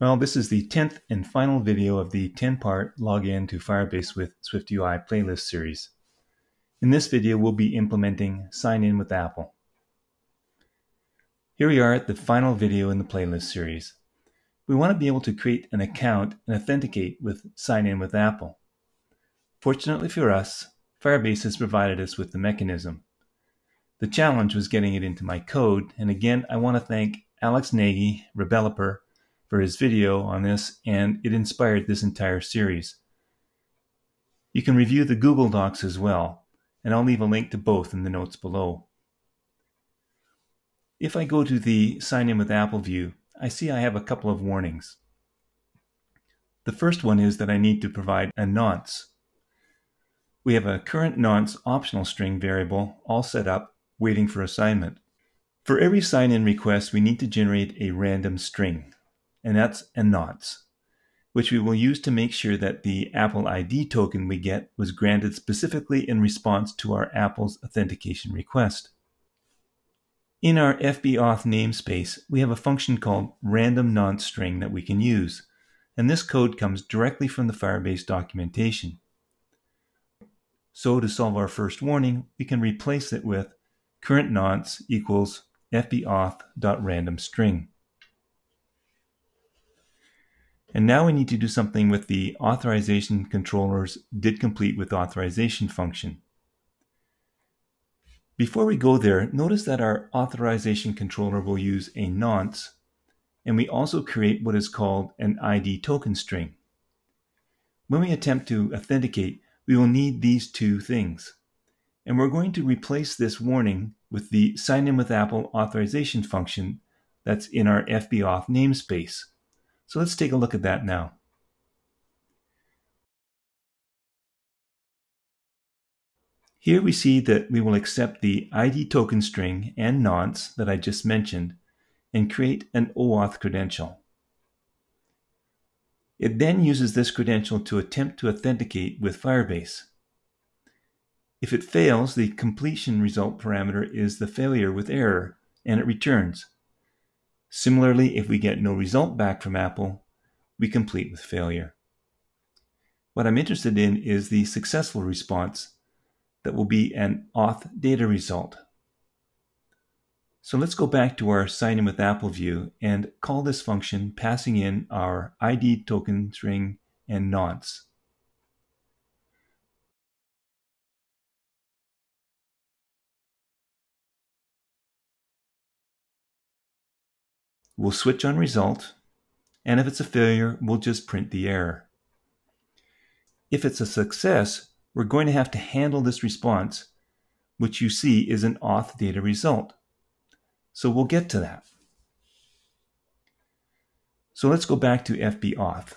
Well, this is the 10th and final video of the 10-part Login to Firebase with SwiftUI playlist series. In this video, we'll be implementing Sign In with Apple. Here we are at the final video in the playlist series. We want to be able to create an account and authenticate with Sign In with Apple. Fortunately for us, Firebase has provided us with the mechanism. The challenge was getting it into my code, and again, I want to thank Alex Nagy, Rebeloper, for his video on this, and it inspired this entire series. You can review the Google Docs as well, and I'll leave a link to both in the notes below. If I go to the Sign In with Apple view, I see I have a couple of warnings. The first one is that I need to provide a nonce. We have a current nonce optional string variable all set up, waiting for assignment. For every sign-in request, we need to generate a random string and that's which we will use to make sure that the Apple ID token we get was granted specifically in response to our Apple's authentication request. In our FBAuth namespace, we have a function called random nonce string that we can use, and this code comes directly from the Firebase documentation. So to solve our first warning, we can replace it with current nonce equals fbauth.randomString. And now we need to do something with the authorization controller's did complete with authorization function. Before we go there, notice that our authorization controller will use a nonce, and we also create what is called an ID token string. When we attempt to authenticate, we will need these two things. And we're going to replace this warning with the sign in with Apple authorization function that's in our FBAuth namespace. So let's take a look at that now. Here we see that we will accept the ID token string and nonce that I just mentioned and create an OAuth credential. It then uses this credential to attempt to authenticate with Firebase. If it fails, the completion result parameter is the failure with error, and it returns. Similarly, if we get no result back from Apple, we complete with failure. What I'm interested in is the successful response that will be an auth data result. So let's go back to our sign in with Apple view and call this function passing in our ID token string and nonce. We'll switch on result, and if it's a failure, we'll just print the error. If it's a success, we're going to have to handle this response, which you see is an auth data result. So we'll get to that. So let's go back to FBAuth.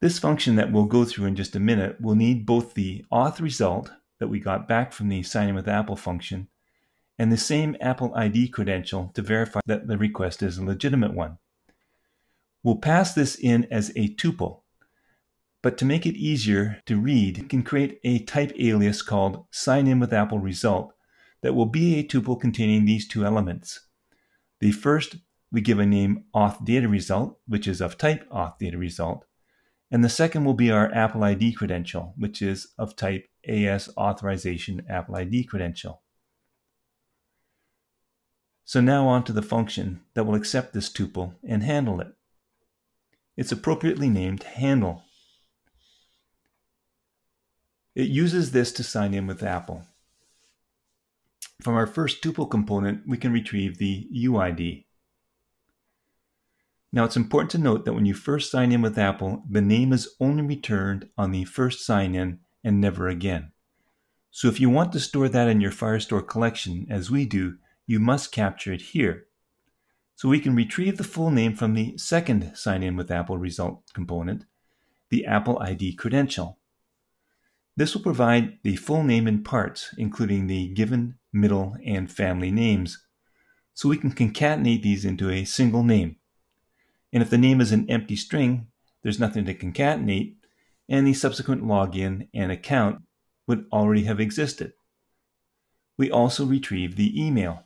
This function that we'll go through in just a minute will need both the auth result that we got back from the sign in with Apple function and the same Apple ID credential to verify that the request is a legitimate one. We'll pass this in as a tuple, but to make it easier to read, we can create a type alias called sign in with Apple result that will be a tuple containing these two elements. The first, we give a name auth data result, which is of type auth data result, and the second will be our Apple ID credential, which is of type AS authorization Apple ID credential. So now on to the function that will accept this tuple and handle it. It's appropriately named handle. It uses this to sign in with Apple. From our first tuple component, we can retrieve the UID. Now it's important to note that when you first sign in with Apple, the name is only returned on the first sign in and never again. So if you want to store that in your Firestore collection, as we do, you must capture it here. So we can retrieve the full name from the second sign in with Apple result component, the Apple ID credential. This will provide the full name in parts, including the given, middle, and family names. So we can concatenate these into a single name. And if the name is an empty string, there's nothing to concatenate, and the subsequent login and account would already have existed. We also retrieve the email.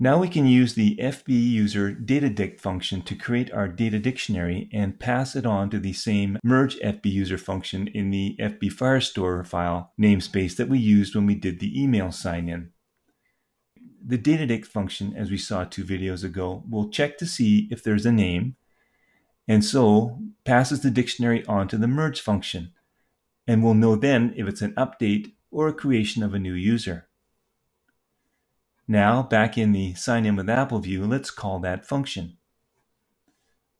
Now we can use the fbuser datadict function to create our data dictionary and pass it on to the same merge fbuser function in the FB Firestore file namespace that we used when we did the email sign-in. The datadict function, as we saw two videos ago, will check to see if there's a name, and so passes the dictionary on to the merge function, and will know then if it's an update or a creation of a new user. Now, back in the sign in with Apple view, let's call that function.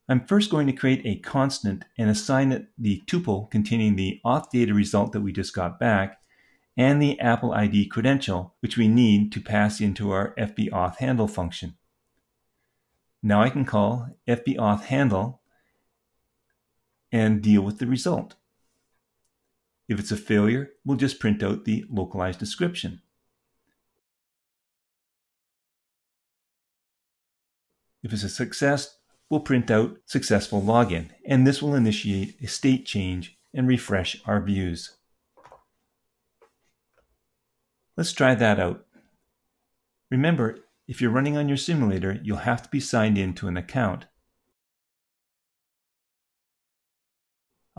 I'm first going to create a constant and assign it the tuple containing the auth data result that we just got back and the Apple ID credential, which we need to pass into our fbauth handle function. Now I can call fbauth handle and deal with the result. If it's a failure, we'll just print out the localized description. If it's a success, we'll print out successful login, and this will initiate a state change and refresh our views. Let's try that out. Remember, if you're running on your simulator, you'll have to be signed in to an account.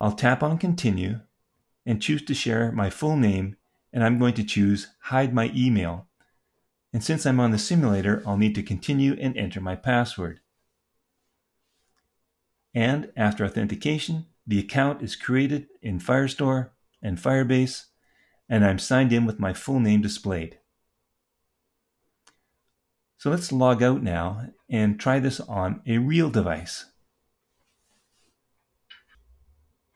I'll tap on Continue and choose to share my full name, and I'm going to choose Hide My Email and since I'm on the simulator, I'll need to continue and enter my password. And after authentication, the account is created in Firestore and Firebase, and I'm signed in with my full name displayed. So let's log out now and try this on a real device.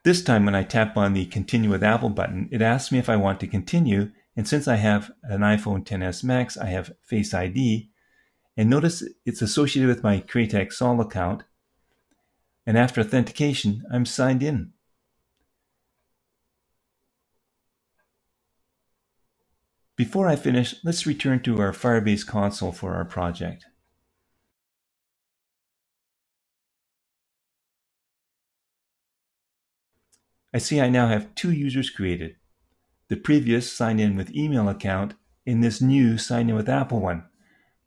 This time when I tap on the Continue with Apple button, it asks me if I want to continue and since I have an iPhone XS Max, I have Face ID. And notice it's associated with my CreaTECH Sol account. And after authentication, I'm signed in. Before I finish, let's return to our Firebase console for our project. I see I now have two users created the previous sign in with email account in this new sign in with Apple one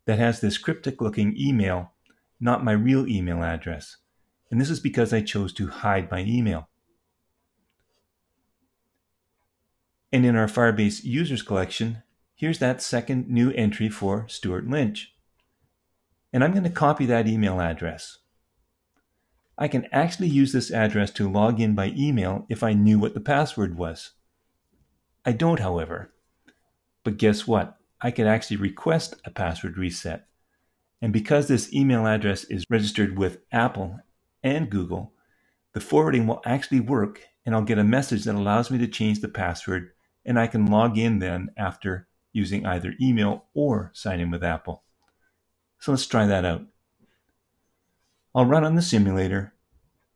that has this cryptic looking email, not my real email address. And this is because I chose to hide my email. And in our Firebase users collection, here's that second new entry for Stewart Lynch. And I'm going to copy that email address. I can actually use this address to log in by email if I knew what the password was. I don't, however. But guess what? I could actually request a password reset. And because this email address is registered with Apple and Google, the forwarding will actually work and I'll get a message that allows me to change the password and I can log in then after using either email or sign in with Apple. So let's try that out. I'll run on the simulator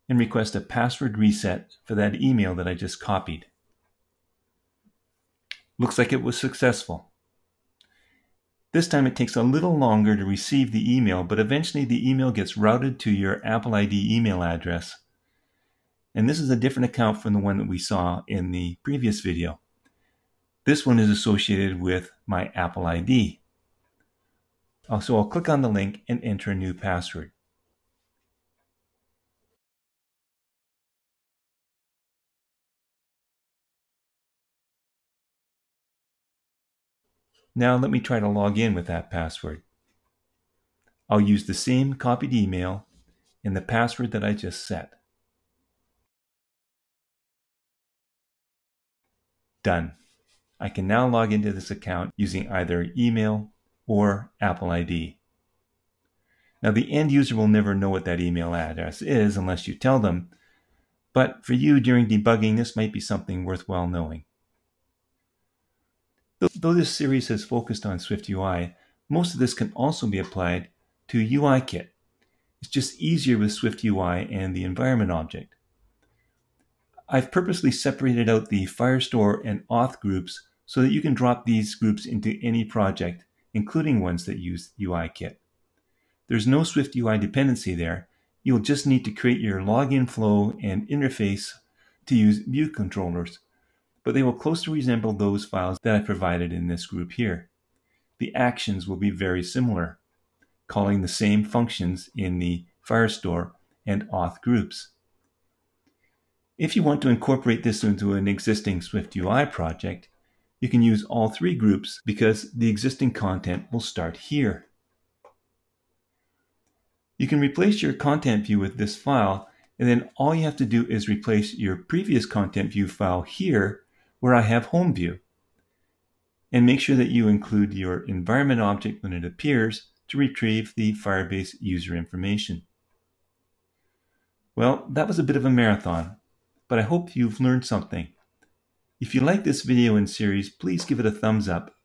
and request a password reset for that email that I just copied. Looks like it was successful. This time it takes a little longer to receive the email, but eventually the email gets routed to your Apple ID email address. And this is a different account from the one that we saw in the previous video. This one is associated with my Apple ID. So I'll click on the link and enter a new password. Now let me try to log in with that password. I'll use the same copied email and the password that I just set. Done. I can now log into this account using either email or Apple ID. Now the end user will never know what that email address is unless you tell them, but for you during debugging this might be something worthwhile knowing. Though this series has focused on SwiftUI, most of this can also be applied to UIKit. It's just easier with SwiftUI and the environment object. I've purposely separated out the Firestore and Auth groups so that you can drop these groups into any project, including ones that use UIKit. There's no SwiftUI dependency there. You'll just need to create your login flow and interface to use view controllers but they will closely resemble those files that I provided in this group here. The actions will be very similar. calling the same functions in the Firestore and auth groups. If you want to incorporate this into an existing SwiftUI project, you can use all three groups because the existing content will start here. You can replace your content view with this file, and then all you have to do is replace your previous content view file here where I have home view. And make sure that you include your environment object when it appears to retrieve the Firebase user information. Well, that was a bit of a marathon, but I hope you've learned something. If you like this video and series, please give it a thumbs up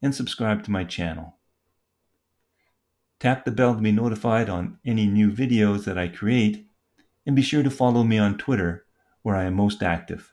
and subscribe to my channel. Tap the bell to be notified on any new videos that I create, and be sure to follow me on Twitter, where I am most active.